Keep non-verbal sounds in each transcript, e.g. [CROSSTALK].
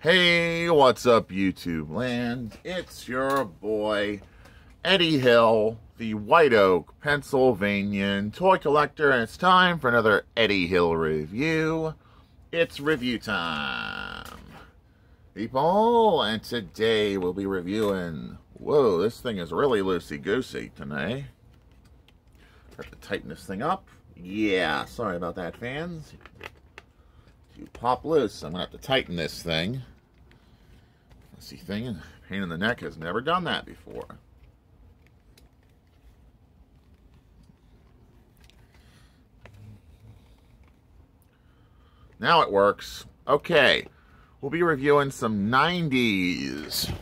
Hey, what's up, YouTube land? It's your boy, Eddie Hill, the White Oak, Pennsylvanian toy collector, and it's time for another Eddie Hill review. It's review time. People, and today we'll be reviewing. Whoa, this thing is really loosey goosey today. Have to tighten this thing up. Yeah, sorry about that, fans pop loose, I'm going to have to tighten this thing. Let's see thing, pain in the neck has never done that before. Now it works. Okay, we'll be reviewing some 90s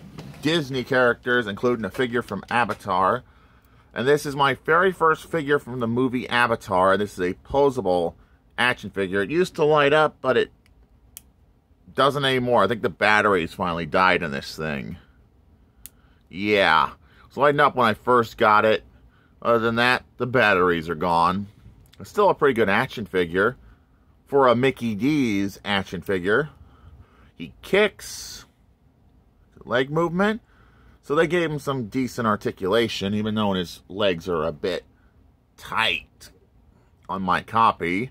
Disney characters, including a figure from Avatar. And this is my very first figure from the movie Avatar. This is a posable action figure. It used to light up, but it doesn't anymore. I think the batteries finally died in this thing. Yeah. It was lighting up when I first got it. Other than that, the batteries are gone. It's still a pretty good action figure. For a Mickey D's action figure. He kicks. Leg movement. So they gave him some decent articulation, even though his legs are a bit tight on my copy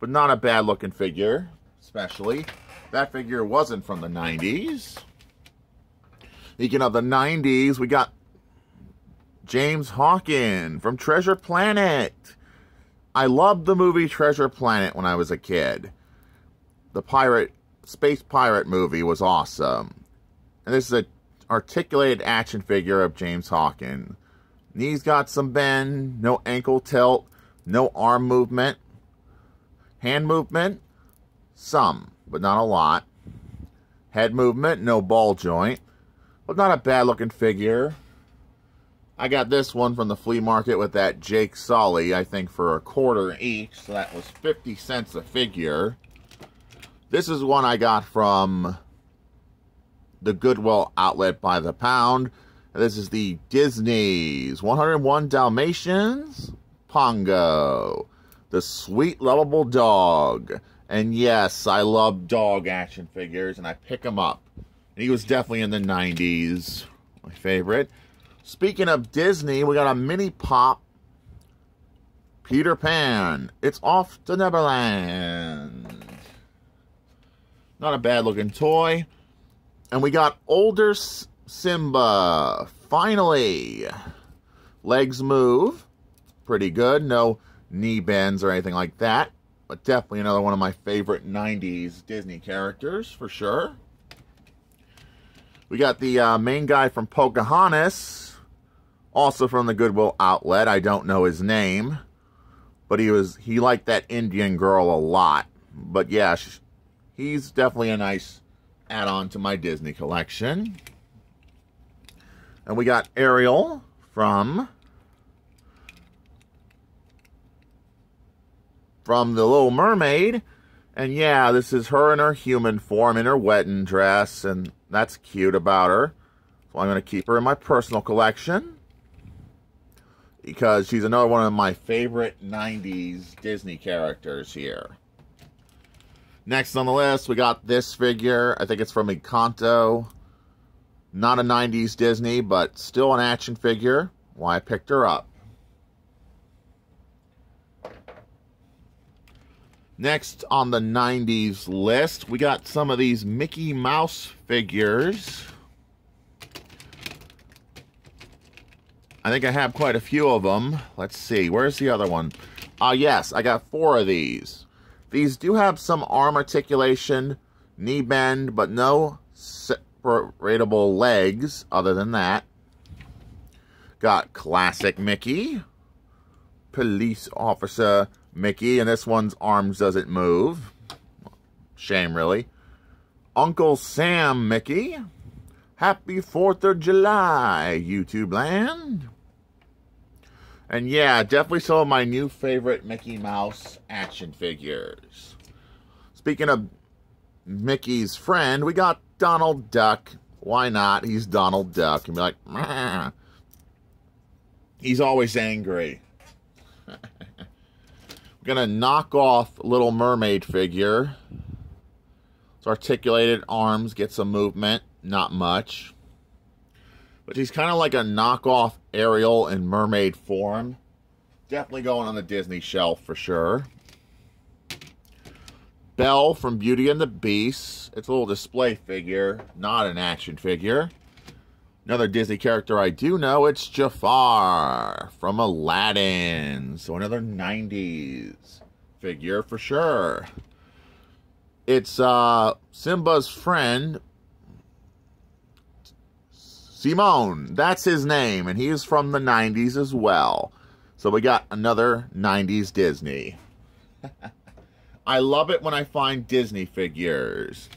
but not a bad looking figure, especially. That figure wasn't from the 90s. Speaking of the 90s, we got James Hawken from Treasure Planet. I loved the movie Treasure Planet when I was a kid. The pirate, space pirate movie was awesome. And this is an articulated action figure of James Hawken. Knees got some bend, no ankle tilt, no arm movement. Hand movement, some, but not a lot. Head movement, no ball joint, but not a bad looking figure. I got this one from the flea market with that Jake Sully, I think for a quarter each, so that was 50 cents a figure. This is one I got from the Goodwill outlet by the pound. This is the Disney's 101 Dalmatians Pongo the sweet, lovable dog. And yes, I love dog action figures, and I pick them up. And he was definitely in the 90s, my favorite. Speaking of Disney, we got a mini pop Peter Pan. It's off to Neverland. Not a bad looking toy. And we got older Simba. Finally. Legs move. Pretty good. No knee bends or anything like that. But definitely another one of my favorite 90s Disney characters, for sure. We got the uh, main guy from Pocahontas, also from the Goodwill outlet. I don't know his name, but he was he liked that Indian girl a lot. But yeah, he's definitely a nice add-on to my Disney collection. And we got Ariel from from The Little Mermaid. And yeah, this is her in her human form, in her wedding dress, and that's cute about her. So I'm going to keep her in my personal collection. Because she's another one of my favorite 90s Disney characters here. Next on the list, we got this figure. I think it's from Encanto. Not a 90s Disney, but still an action figure. Why I picked her up. Next on the 90s list, we got some of these Mickey Mouse figures. I think I have quite a few of them. Let's see, where's the other one? Ah, uh, yes, I got four of these. These do have some arm articulation, knee bend, but no separatable legs other than that. Got Classic Mickey, Police Officer Mickey, and this one's arms doesn't move. Shame, really. Uncle Sam Mickey. Happy 4th of July, YouTube land. And yeah, definitely some of my new favorite Mickey Mouse action figures. Speaking of Mickey's friend, we got Donald Duck. Why not? He's Donald Duck. And be like, Mah. he's always angry gonna knock off Little Mermaid figure. It's articulated arms get some movement, not much. But he's kind of like a knockoff Ariel in mermaid form. Definitely going on the Disney shelf for sure. Belle from Beauty and the Beast. It's a little display figure, not an action figure. Another Disney character I do know, it's Jafar from Aladdin. So another 90s figure for sure. It's uh, Simba's friend, Simone. That's his name, and he's from the 90s as well. So we got another 90s Disney. [LAUGHS] I love it when I find Disney figures.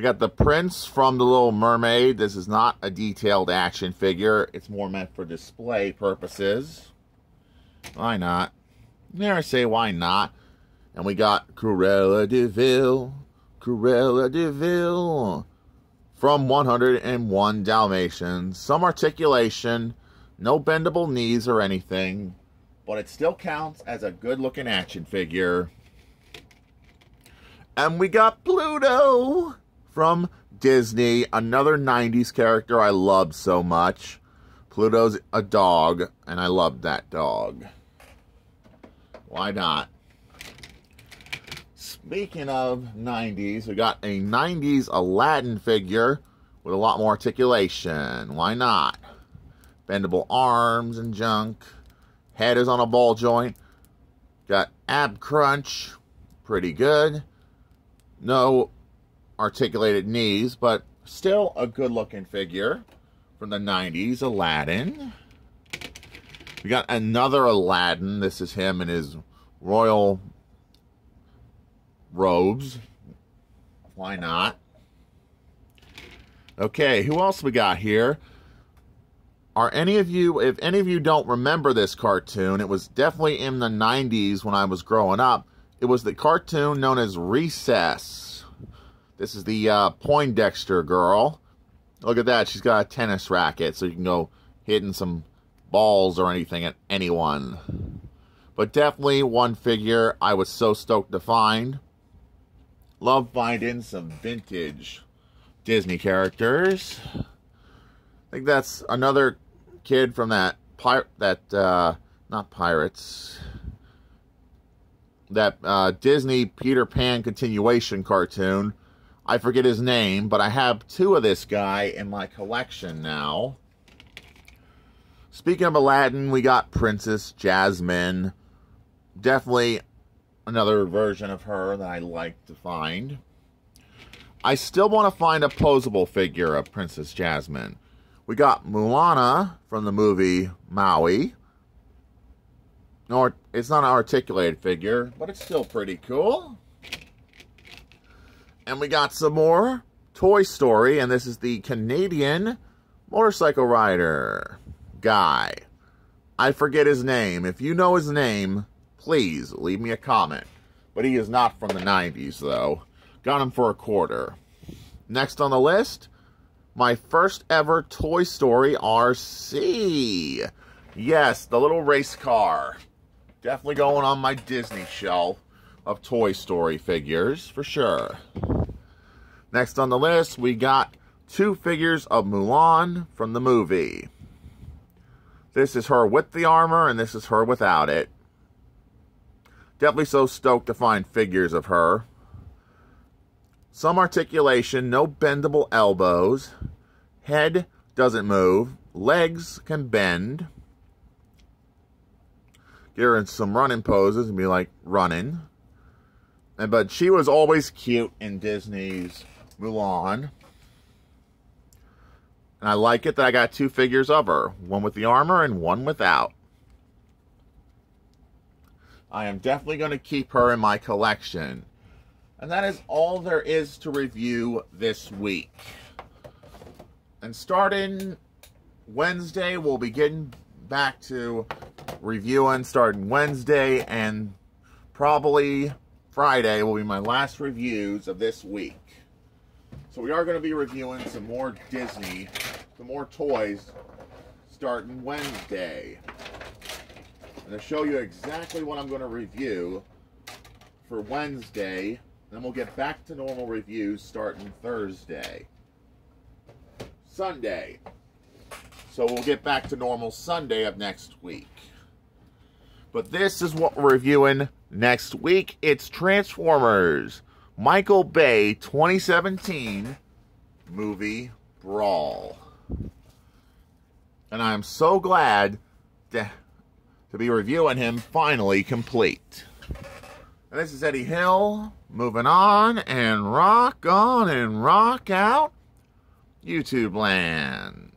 We got the Prince from The Little Mermaid. This is not a detailed action figure. It's more meant for display purposes. Why not? Dare I say why not? And we got Cruella de Vil. Cruella de Vil. From 101 Dalmatians. Some articulation. No bendable knees or anything but it still counts as a good looking action figure. And we got Pluto from Disney, another 90s character I love so much. Pluto's a dog, and I love that dog. Why not? Speaking of 90s, we got a 90s Aladdin figure with a lot more articulation. Why not? Bendable arms and junk. Head is on a ball joint. Got ab crunch. Pretty good. No articulated knees, but still a good looking figure from the 90s. Aladdin. We got another Aladdin. This is him in his royal robes. Why not? Okay, who else we got here? Are any of you, if any of you don't remember this cartoon, it was definitely in the 90s when I was growing up. It was the cartoon known as Recess. This is the uh, Poindexter girl. Look at that. She's got a tennis racket, so you can go hitting some balls or anything at anyone. But definitely one figure I was so stoked to find. Love finding some vintage Disney characters. I think that's another kid from that pirate that uh, not pirates that uh, Disney Peter Pan continuation cartoon. I forget his name, but I have two of this guy in my collection now. Speaking of Aladdin, we got Princess Jasmine. Definitely another version of her that I like to find. I still want to find a posable figure of Princess Jasmine. We got Moana from the movie Maui. It's not an articulated figure, but it's still pretty cool. And we got some more Toy Story, and this is the Canadian motorcycle rider guy. I forget his name. If you know his name, please leave me a comment. But he is not from the 90s, though. Got him for a quarter. Next on the list, my first ever Toy Story RC. Yes, the little race car. Definitely going on my Disney shelf of Toy Story figures, for sure. Next on the list, we got two figures of Mulan from the movie. This is her with the armor, and this is her without it. Definitely so stoked to find figures of her. Some articulation, no bendable elbows. Head doesn't move. Legs can bend. Get her in some running poses and be like running. And but she was always cute in Disney's Mulan. And I like it that I got two figures of her. One with the armor and one without. I am definitely going to keep her in my collection. And that is all there is to review this week. And starting Wednesday, we'll be getting back to reviewing starting Wednesday and probably Friday will be my last reviews of this week. So we are going to be reviewing some more Disney, some more toys starting Wednesday. I'm going to show you exactly what I'm going to review for Wednesday, Then we'll get back to normal reviews starting Thursday. Sunday. So we'll get back to normal Sunday of next week. But this is what we're reviewing next week. It's Transformers Michael Bay 2017 movie Brawl. And I'm so glad to, to be reviewing him finally complete. And this is Eddie Hill moving on and rock on and rock out YouTube land.